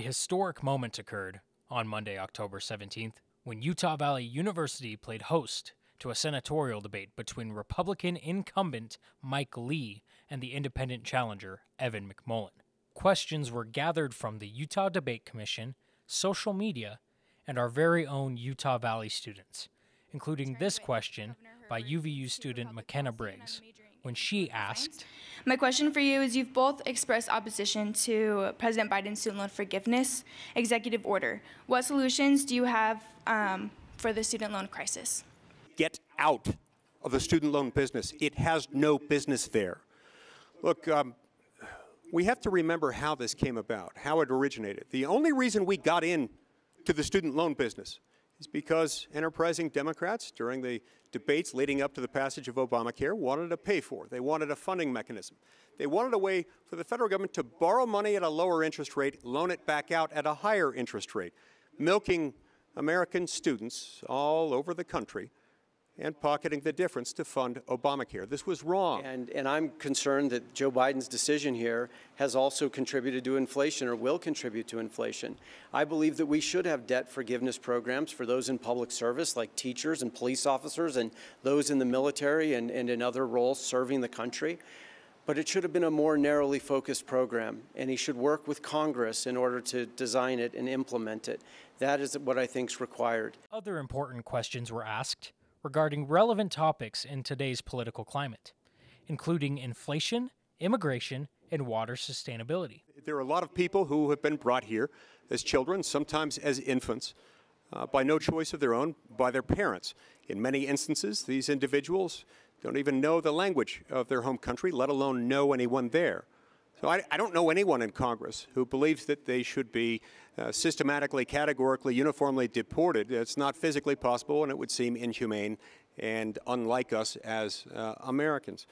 historic moment occurred on Monday, October 17th, when Utah Valley University played host to a senatorial debate between Republican incumbent Mike Lee and the independent challenger Evan McMullin. Questions were gathered from the Utah Debate Commission, social media, and our very own Utah Valley students, including this question by UVU student McKenna Briggs when she asked My question for you is You've both expressed opposition to President Biden's student loan forgiveness executive order. What solutions do you have um, for the student loan crisis? Get out of the student loan business. It has no business there. Look, um, we have to remember how this came about, how it originated. The only reason we got in to the student loan business is because enterprising Democrats during the debates leading up to the passage of Obamacare wanted to pay for. They wanted a funding mechanism. They wanted a way for the federal government to borrow money at a lower interest rate, loan it back out at a higher interest rate, milking American students all over the country and pocketing the difference to fund Obamacare. This was wrong. And, and I'm concerned that Joe Biden's decision here has also contributed to inflation or will contribute to inflation. I believe that we should have debt forgiveness programs for those in public service, like teachers and police officers, and those in the military and, and in other roles serving the country. But it should have been a more narrowly focused program, and he should work with Congress in order to design it and implement it. That is what I think is required. Other important questions were asked regarding relevant topics in today's political climate, including inflation, immigration, and water sustainability. There are a lot of people who have been brought here as children, sometimes as infants, uh, by no choice of their own, by their parents. In many instances, these individuals don't even know the language of their home country, let alone know anyone there. So I, I, don't know anyone in Congress who believes that they should be uh, systematically, categorically, uniformly deported. It's not physically possible, and it would seem inhumane and unlike us as uh, Americans.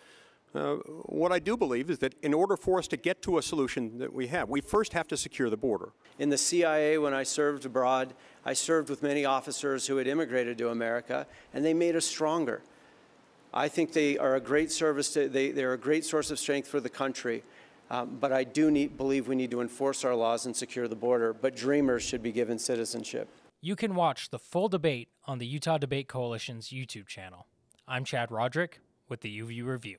Uh, what I do believe is that in order for us to get to a solution that we have, we first have to secure the border. In the CIA, when I served abroad, I served with many officers who had immigrated to America, and they made us stronger. I think they are a great service. To, they, they're a great source of strength for the country. Um, but I do need, believe we need to enforce our laws and secure the border, but dreamers should be given citizenship. You can watch the full debate on the Utah Debate Coalition's YouTube channel. I'm Chad Roderick with the UVU Review.